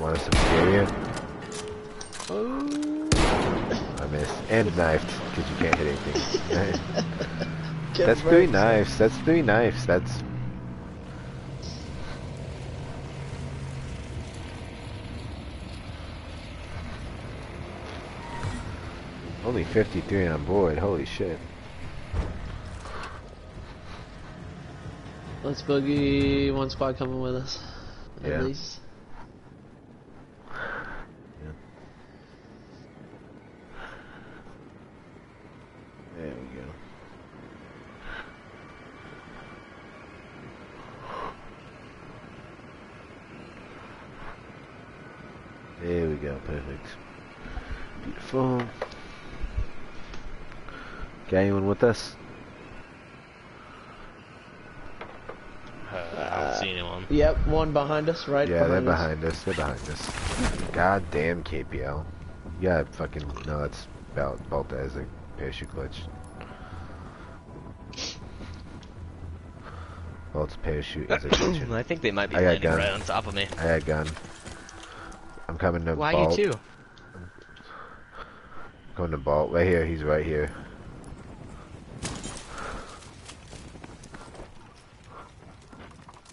want some cereal? Oh. I missed. And knifed, because you can't hit anything. That's three knives. That's three knives. That's... Only 53 on board. Holy shit. Let's boogie one squad coming with us. At Yeah. least. There we go. There we go, perfect. Beautiful. Got anyone with us? Uh, I don't see anyone. Yep, one behind us, right yeah, they're behind us. behind us. They're behind us. God damn KPL. Yeah, fucking no, that's Bal Balta as a parachute glitch. Balta's parachute as a glitch. I think they might be I got landing gun. right on top of me. I had gun. Coming to Why Balt. you too? Coming to Balt. Right here. He's right here.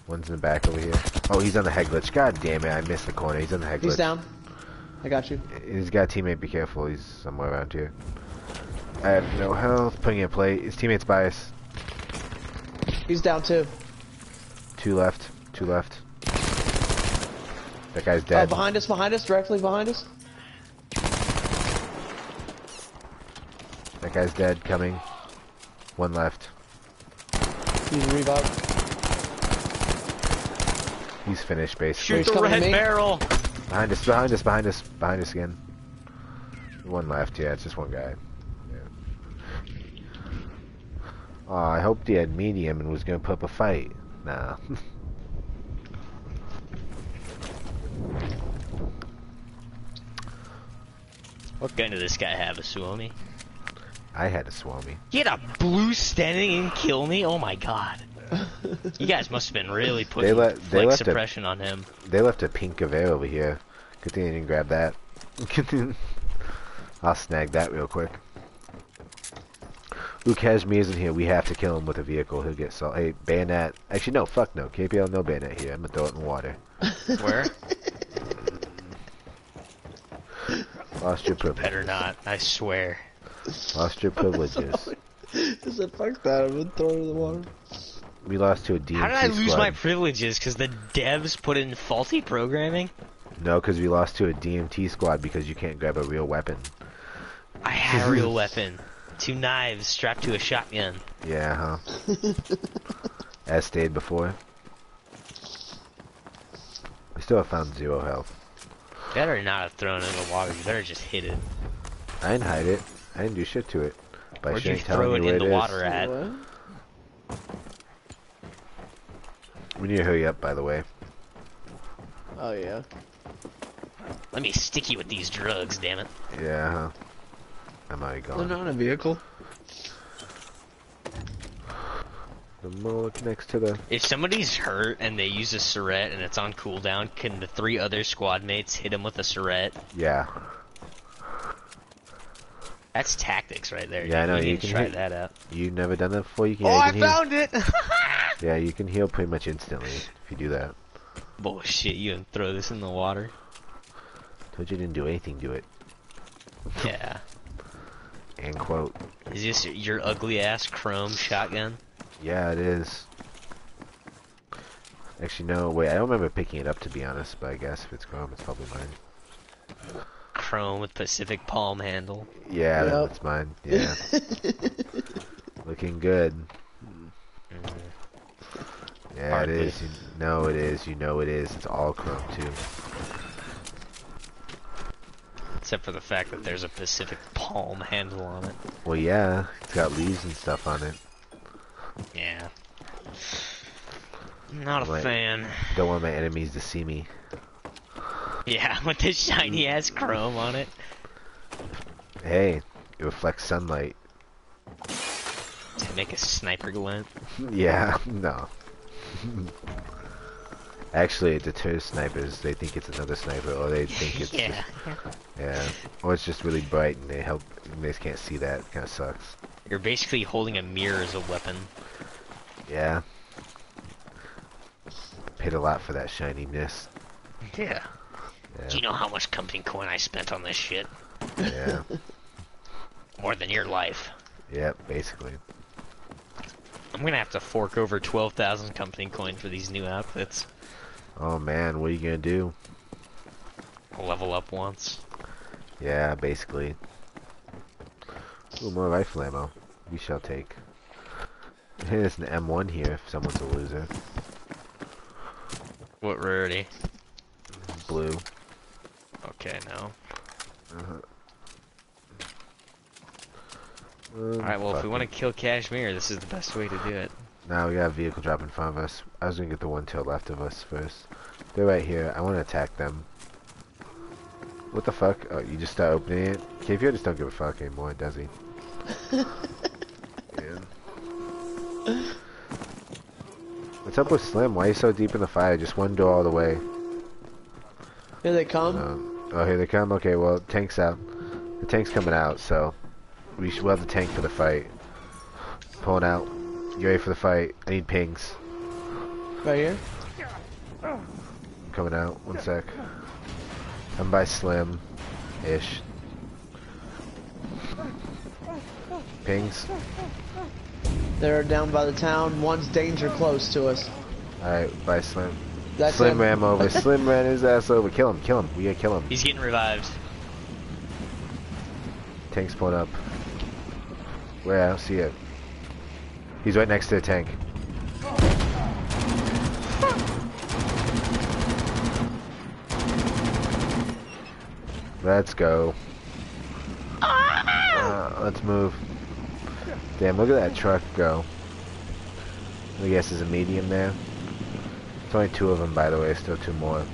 One's in the back over here. Oh, he's on the head glitch. God damn it! I missed the corner. He's on the head glitch. He's down. I got you. He's got a teammate. Be careful. He's somewhere around here. I have no health. Putting in a plate. His teammate's us. He's down too. Two left. That guy's Oh, dead. behind us, behind us, directly behind us. that guy's dead. Coming. One left. He's revive. He's finished basically. Shoot the red me. barrel! Behind us, behind us, behind us, behind us again. One left, yeah, it's just one guy. Yeah. Oh, I hoped he had medium and was gonna put up a fight. Nah. What gun did this guy have? A Suomi? I had a Suomi. He had a blue standing and kill me? Oh my god. You guys must have been really putting let- they flank left a- suppression on him. They left a pink Avera over here. Good thing I didn't grab that. I'll snag that real quick. Ooh, Kashmir isn't here. We have to kill him with a vehicle. He'll get salt. Hey, bayonet. Actually, no, fuck no. KPL, no bayonet here. I'm gonna throw it in the water. Where? Lost your privileges. Better not, I swear. Lost your privileges. I said, fuck that, I'm gonna throw it in the water. We lost to a DMT How did I lose squad. my privileges? Because the devs put in faulty programming? No, because we lost to a DMT squad because you can't grab a real weapon. I had a real weapon. Two knives strapped to a shotgun. Yeah, huh? As stated before. We still have found zero health. Better not have thrown it in the water. You better just hit it. I didn't hide it. I didn't do shit to it. By Where'd you throw it where in the is. water at? We need to hurry up, by the way. Oh yeah. Let me stick you with these drugs, damn it. Yeah, huh? I'm already They're not in a vehicle. The mullet next to the... If somebody's hurt and they use a Syrette and it's on cooldown, can the three other squad mates hit him with a Syrette? Yeah. That's tactics right there. Yeah, I know, We you can try hit- that out. You've never done that before? You can, Oh, yeah, you I can heal. found it! Yeah, you can heal pretty much instantly if you do that. Bullshit, you can throw this in the water? Told you didn't do anything to it. Yeah. End quote. Is this your ugly ass chrome shotgun? Yeah, it is. Actually, no, wait, I don't remember picking it up to be honest, but I guess if it's Chrome, it's probably mine. Chrome with Pacific palm handle. Yeah, Yep. that's mine. Yeah. Looking good. Mm-hmm. Yeah, Hardly. it is. You know it is. You know it is. It's all Chrome, too. Except for the fact that there's a Pacific palm handle on it. Well, yeah, it's got leaves and stuff on it. Yeah. Not a fan. Don't want my enemies to see me. Yeah, with this shiny ass chrome on it. Hey, it reflects sunlight. To make a sniper glint. yeah, no. Actually, it deters snipers. They think it's another sniper, or they think it's yeah. just, yeah, or it's just really bright and they help. And they can't see that. Kind of sucks. You're basically holding a mirror as a weapon. Yeah. Paid a lot for that shininess. Yeah. Yeah. Do you know how much company coin I spent on this shit? Yeah. More than your life. yep. Basically. I'm gonna have to fork over 12,000 company coin for these new outfits. Oh man, what are you gonna do? Level up once. Yeah, basically. Ooh, more rifle ammo. We shall take. There's an M1 here if someone's a loser. What rarity? Blue. Okay, no. Uh Um, Alright, well, if we want to kill Kashmir, this is the best way to do it. Now we got a vehicle drop in front of us. I was gonna get the one to the left of us first. They're right here. I want to attack them. What the fuck? Oh, you just start opening it? KVO just don't give a fuck anymore, does he? What's up with Slim? Why are you so deep in the fire? Just one door all the way. Here they come. Um, oh, here they come? Okay, well, tank's out. The tank's coming out, so we should we'll have the tank for the fight. Pulling out. You ready for the fight? I need pings. Right here. I'm coming out. One sec. I'm by Slim. Ish. Pings. They're down by the town. One's danger close to us. Alright, by Slim. That's Slim him. ran over. Slim ran his ass over. Kill him, kill him. We gotta kill him. He's getting revived. Tank's pulling up. Where? I don't see it. He's right next to the tank. Let's go. Uh, let's move. Damn, look at that truck go. I guess there's a medium there. It's only two of them, by the way. Still two more.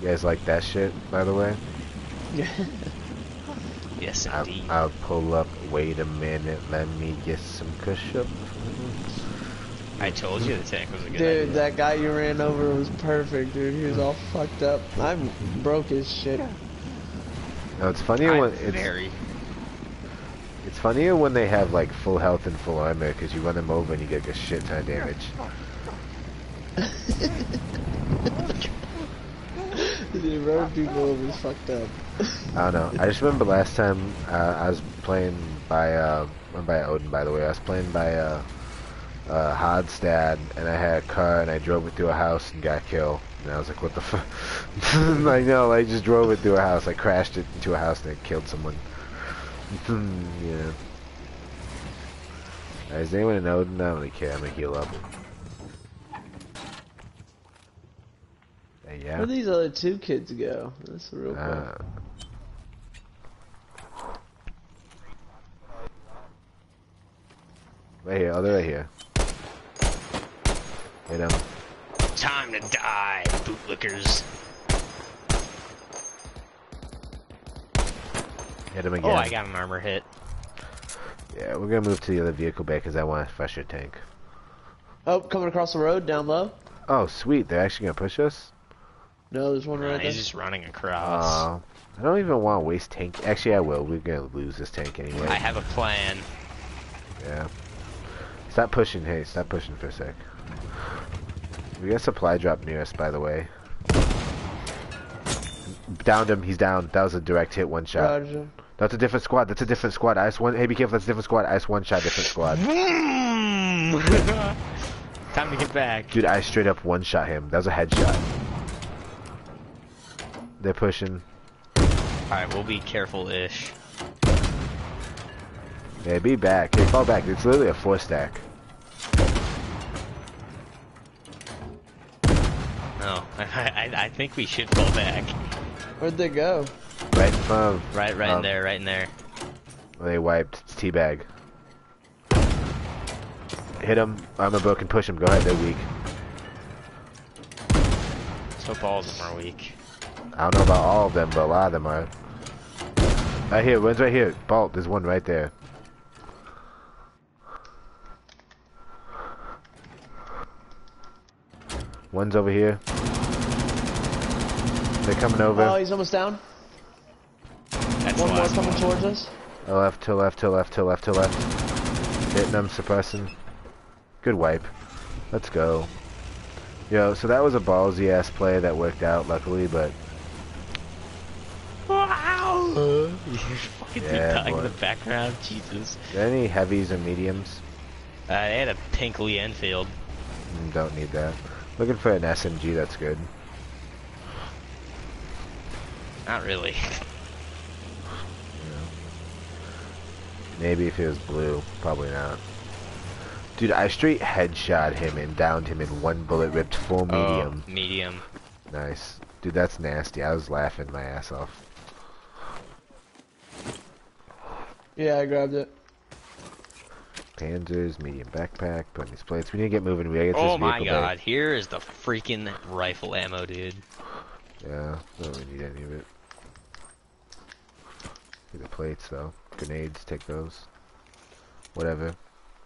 You guys like that shit, by the way? Yes, I'll, indeed. I'll pull up. Wait a minute. Let me get some cush up. I told you the tank was a good Dude, idea. that guy you ran over was perfect, dude. He was all fucked up. I'm broke his shit. No, it's funnier I'm when it's very. it's funnier when they have like full health and full armor because you run them over and you get like, a shit ton of damage. Dude, running people over is fucked up. I don't know. I just remember last time uh, I was playing by uh, went by Odin. By the way, I was playing by uh, uh, Hodstad, and I had a car and I drove it through a house and got killed. And I was like, what the fuck? I know. I just drove it through a house. I crashed it into a house and it killed someone. yeah. Uh, Is anyone in Odin? I don't really care. I'm gonna heal up. Uh, yeah. Where these other two kids go? That's real. Uh, right here, oh, they're right here. Hit him. Time to die, bootlickers. Hit him again. Oh, I got an armor hit. Yeah, we're gonna move to the other vehicle bay because I want a fresher tank. Oh, coming across the road, down low. Oh, sweet. They're actually gonna push us? No, there's one right there. he's just running across. Uh, I don't even want to waste tank. Actually, I will. We're gonna lose this tank anyway. I have a plan. Yeah. Stop pushing. Hey, stop pushing for a sec. We got a supply drop near us, by the way. Downed him. He's down. That was a direct hit, one shot. Roger. That's a different squad. That's a different squad. Ice one. Hey, be careful. That's a different squad. Ice one shot, different squad. Time to get back. Dude, I straight up one shot him. That was a headshot. They're pushing. Alright, we'll be careful-ish. Yeah, be back. Hey, fall back. It's literally a four stack. I, I, I think we should fall back. Where'd they go? Right in front of. Right, right in um, there, right in there. They wiped. It's teabag. Hit him. I'm a broken. Push him. Go ahead. They're weak. Let's hope all of them are weak. I don't know about all of them, but a lot of them are. Right here. One's right here. Bolt. There's one right there. One's over here. They're coming over. Oh, he's almost down. That's One more coming one. towards us. To left, to left, to left, to left, to left. Hitting them, suppressing. Good wipe. Let's go. Yo, so that was a ballsy ass play that worked out, luckily, but Wow! You're fucking Yeah, dying in the background. Jesus. any heavies or mediums? Uh, they had a pink Lee Enfield. Mm, Don't need that. Looking for an SMG that's good. Not really. Maybe if it was blue. Probably not. Dude, I straight headshot him and downed him in one bullet, ripped full oh, medium. Oh, medium. Nice. Dude, that's nasty. I was laughing my ass off. Yeah, I grabbed it. Panzers, medium backpack, putting these plates. We need to get moving. We gotta get Oh this my vehicle god, here is the freaking rifle ammo, dude. back. Yeah, don't really need any of it. Need the plates though. Grenades, take those. Whatever.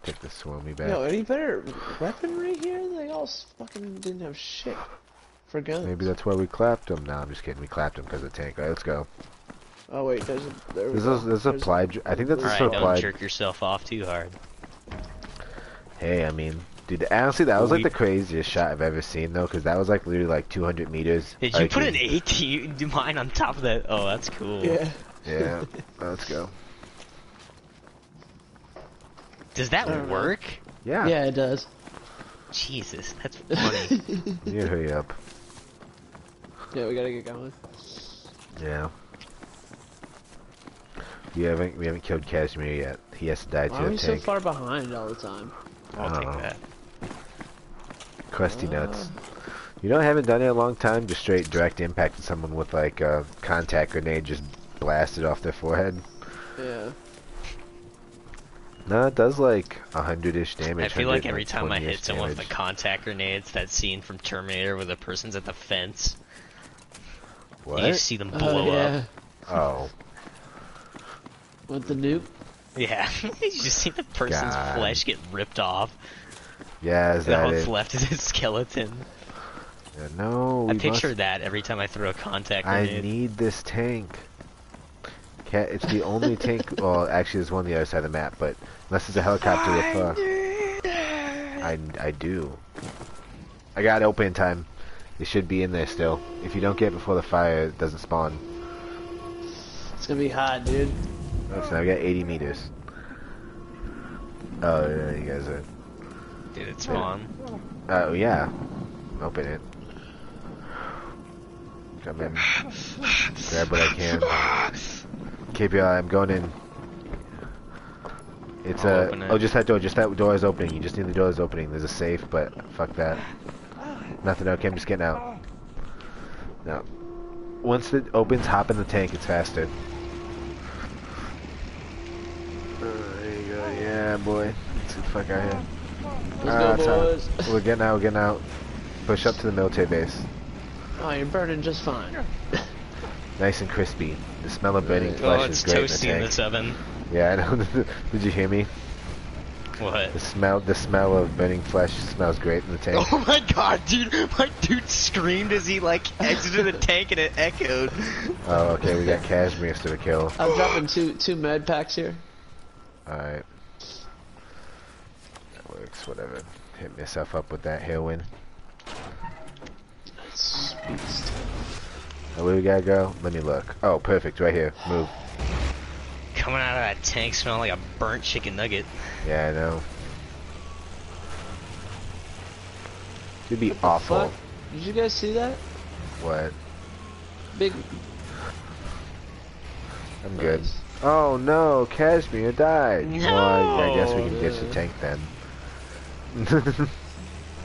Take the swarmy back. Yo, any better weaponry here? They all fucking didn't have shit for guns. Maybe that's why we clapped them. No, I'm just kidding. We clapped them because of the tank. Alright, let's go. Oh wait, there's a there we This go. is this is There's- applied. dr- I think that's a Alright, don't jerk yourself off too hard. Hey, I mean, dude, honestly, that was like the craziest shot I've ever seen, though, because that was like literally like 200 meters. Did you put an in- AT mine on top of that? Oh, that's cool. Yeah. Yeah, let's go. Does that I know. work? Yeah, Yeah, it does. Jesus, that's funny. you need to hurry up. Yeah, we gotta get going. Yeah. We haven't we haven't killed Kashmir yet. He has to die Why to are a we so far behind all the time? I'll take Oh. that. Crusty nuts. Uh, You know, I haven't done it in a long time. Just straight direct impact to someone with like a contact grenade, just blasted off their forehead. Yeah. No, it does like a hundred-ish damage. I feel like every time I hit someone with damage. a contact grenade, it's that scene from Terminator where the person's at the fence. What? You see them Oh blow yeah. up. Oh, With the nuke. Yeah, you just see the person's God. flesh get ripped off. yeah, is And all that that's it? left is his skeleton. Yeah, no, I picture must- that every time I throw a contact grenade. I need this tank. Cat, it's the only tank. Well, actually, there's one on the other side of the map, but unless it's a helicopter with uh, I I do. I got open time. It should be in there still. If you don't get it before the fire, it doesn't spawn. It's gonna be hot, dude. Oh, so now we got 80 meters. Oh, yeah, you guys are. Did it spawn? Oh, yeah. Open it. Come in. Grab what I can. KPI, I'm going in. It's I'll a. open it. Oh, just that door. Just that door is opening. You just need the door is opening. There's a safe, but fuck that. Nothing. Okay, I'm just getting out. No. Once it opens, hop in the tank. It's faster. Uh, there you go. Yeah, boy. Let's get the fuck out of here. Let's Ah, it's go, out. boys. We're getting out. We're getting out. Push up to the military base. Oh, you're burning just fine. Nice and crispy. The smell of burning Oh, flesh Oh, is it's great in the toasty in tank. this oven. Yeah, I know. Did you hear me? What? The smell, the smell of burning flesh smells great in the tank. Oh my god, dude! My dude screamed as he like exited the tank and it echoed. Oh, okay, we got Kashmir to the kill. I'm dropping two two med packs here. Alright. That works, whatever. Hit myself up with that heroin. Beast. Where we gotta go? Let me look. Oh, perfect, right here. Move. Coming out of that tank smelling like a burnt chicken nugget. Yeah, I know. It'd be awful. Fuck. Did you guys see that? What? Big. I'm good. Oh no, Kashmir died. Well, I, I guess we can ditch the tank then. the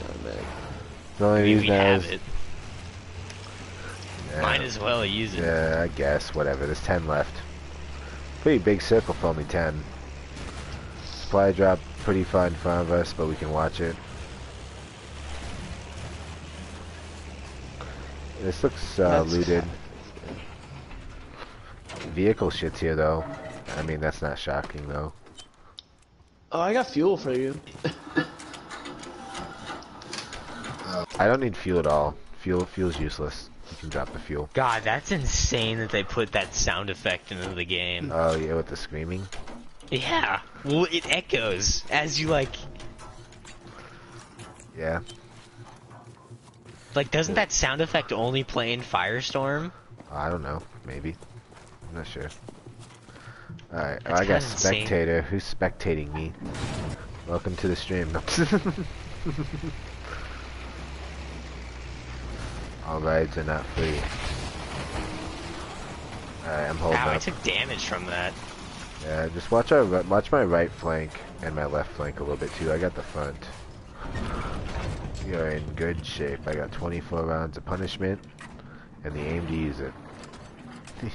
Oh, man. only I mean, reason I have was- it. Yeah. Might as well use it. Yeah, I guess, whatever. There's 10 left. Pretty big circle for only 10. Supply drop pretty far in front of us, but we can watch it. This looks uh, looted. Vehicle shit's here though. I mean, that's not shocking though. Oh, I got fuel for you. I don't need fuel at all. Fuel fuel's useless. You can drop the fuel. God, that's insane that they put that sound effect into the game. Oh yeah, with the screaming. Yeah. Well, it echoes as you like. Yeah. Like, doesn't that sound effect only play in Firestorm? I don't know. Maybe. I'm not sure. Alright, I got kinda insane. spectator. Who's spectating me? Welcome to the stream. All rides are not free. Alright, uh, I'm holding Ow, I took damage from that. Yeah, just watch our watch my right flank and my left flank a little bit too. I got the front. You're in good shape. I got 24 rounds of punishment and the aim to use it.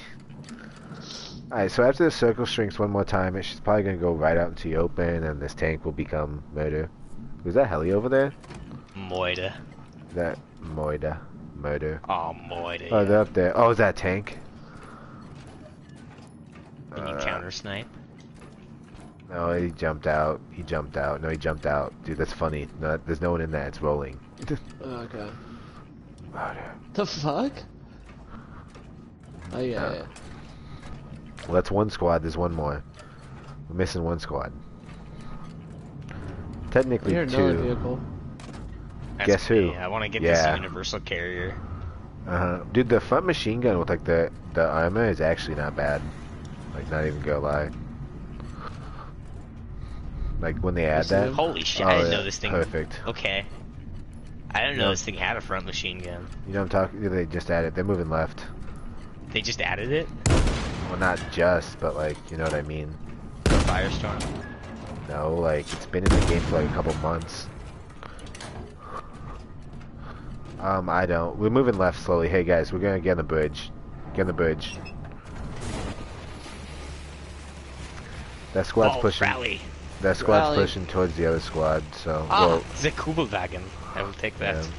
Alright, so after the circle shrinks one more time, it's probably gonna go right out into the open and this tank will become murder. Was that heli over there? Moida. That Moida. Murder. Oh, Moida. Oh, yeah. they're up there. Oh, is that a tank? Can you Uh, counter snipe? No, he jumped out. He jumped out. No, he jumped out. Dude, that's funny. No, there's no one in there. It's rolling. Okay. Murder. The fuck? Oh yeah, Uh, yeah. Well, that's one squad. There's one more. We're missing one squad. Technically You're two. vehicle. That's guess who? me. I want to get Yeah. this universal carrier. Uh huh. Dude, the front machine gun with like the the armor is actually not bad. Like, not even gonna lie. Like when they add it that. is. Holy shit, Oh, I didn't yeah, know this thing. Perfect. Okay. I didn't know Yeah. this thing had a front machine gun. You know what I'm talking? They just added. They're moving left. They just added it? Well, not just, but like, you know what I mean. Firestorm. No, like it's been in the game for like a couple months. Um, I don't. We're moving left slowly. Hey guys, we're gonna get on the bridge. Get on the bridge. That squad's oh, pushing. rally. That squad's Rally. pushing towards the other squad. So, Ah, well, the Kubelwagen. I will take that. yeah.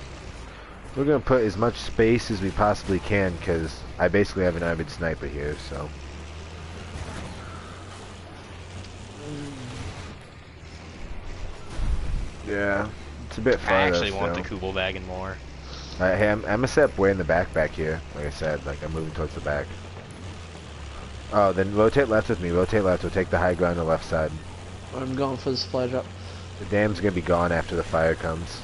we're gonna put as much space as we possibly can because I basically have an armored sniper here. So, yeah, it's a bit far. I actually though, want the still. Kubelwagen more. Alright, hey, I'm, I'm gonna set up way in the back back here. Like I said, like I'm moving towards the back. Oh, then rotate left with me. Rotate left. We'll take the high ground on the left side. I'm going for the supply drop. The dam's gonna be gone after the fire comes.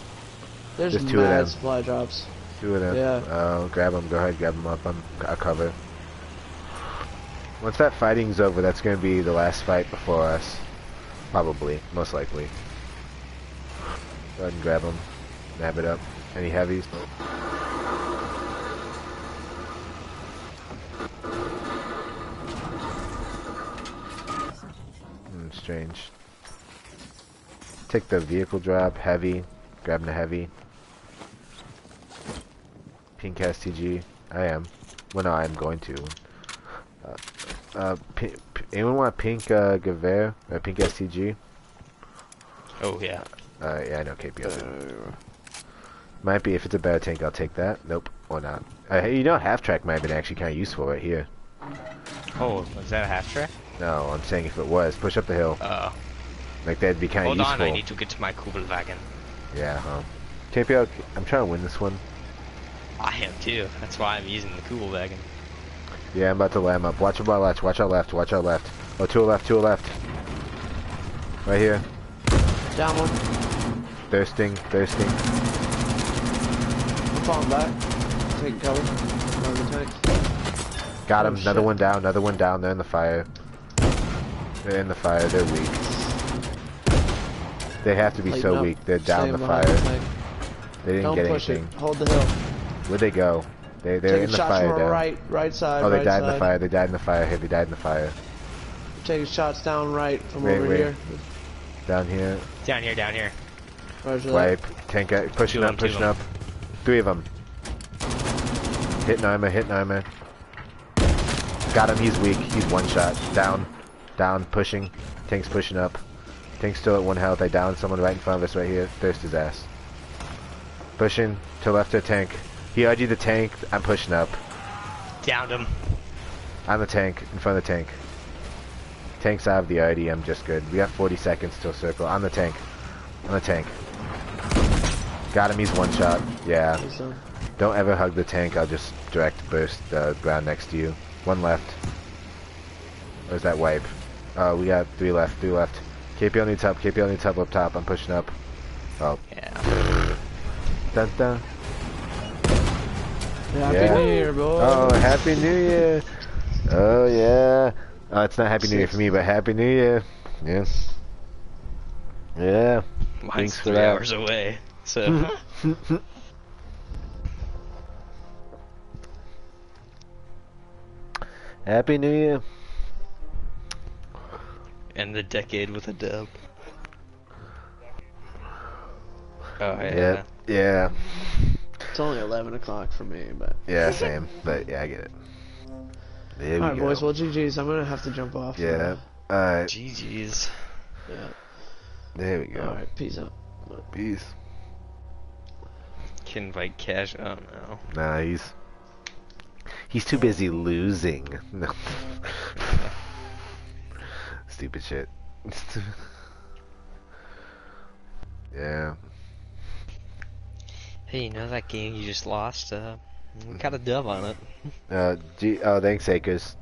There's There's two of them. supply drops. Two of them. Yeah. Oh, grab them. Go ahead, grab them up. I'm I'll cover. Once that fighting's over, that's gonna be the last fight before us. Probably, most likely. Go ahead and grab them. Nab it up. Any heavies? Hmm, strange. Take the vehicle drop, heavy. Grabbing the heavy. Pink STG. I am. Well, no, I'm going to. Uh, uh, pi- p- anyone want pink uh, Gewehr or pink STG? Oh, yeah. Uh, yeah, I know KPO. Might be if it's a better tank, I'll take that. Nope, or not. Uh, hey, you know, half track might have been actually kind of useful right here. Oh, was that a half track? No, I'm saying if it was, push up the hill. Uh, Like that'd be kind of useful. hold useful. on, I need to get to my Kubelwagen. Yeah, huh? KPO, I'm trying to win this one. I am too. That's why I'm using the Kubelwagen. Yeah, I'm about to lam up. Watch our left. Watch our left. Watch our left. Oh, two left. Two left. To the left. Right here. Down one. Thirsting. Thirsting. I'm falling back. Taking cover. One of the tanks. Got Oh, him. Another shit. one down. Another one down. They're in the fire. They're in the fire. They're weak. They have to be Lighten so up. weak. They're down Staying the fire. the. They didn't Don't get push anything. it. Hold the hill. Where'd they go? They they're Taking in the shots fire from our down. right, right side. oh, they right died in the fire. They died in the fire. Heavy died in the fire. Taking shots down right from Wait, over wait. here. Down here. Down here, down here. Roger. Wipe. Tank uh, pushing Two of up. 'em, two Pushing of up. Three of them. Hit Naima. Hit Naima. Got him. He's weak. He's one shot. Down. Down. Pushing. Tank's pushing up. Tank's still at one health. I downed someone right in front of us right here. Thirst his ass. Pushing to left of tank. He RG'd the tank. I'm pushing up. Downed him. On the tank. In front of the tank. Tank's out of the RD. I'm just good. We got 40 seconds till circle. On the tank. On the tank. Got him, he's one shot. Yeah. He's. Don't ever hug the tank, I'll just direct burst the ground next to you. One left. Where's that wipe? Uh, we got three left, three left. KPL needs help, KPL needs help up top, I'm pushing up. Oh. Yeah. Dun dun. Happy Yeah. New Year, boy. Oh, Happy New Year! Oh, yeah. Oh, it's not Happy New Year for me, but Happy New Year. Yeah. Yeah. Mine's Thanks for three that. hours away. So Happy New Year. end the decade with a dub. Oh yeah. Yeah. Yeah. It's only 11 o'clock for me, but. Yeah, same. But yeah, I get it. There we Alright, go. boys, well, GG's. I'm gonna have to jump off. Yeah. Alright, GG's. Yeah. there we go. Alright, peace out. Peace. Can invite cash. Oh no. Nah, he's he's too busy losing. No. Stupid shit. yeah. Hey, you know that game you just lost? Uh, got a dub on it. Uh, G oh, thanks, Akers.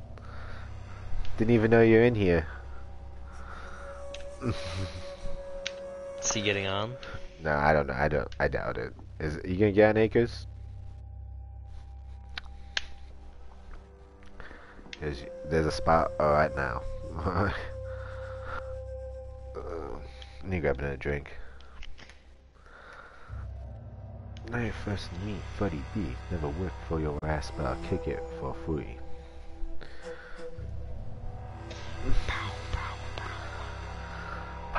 Didn't even know you're in here. Is he getting on? No, I don't know. I don't. I doubt it. Is you gonna get on Acres? There's there's a spot. Oh, right now. uh, I need to grab another drink. First meet Buddy B. Never worked for your ass, but I'll kick it for free.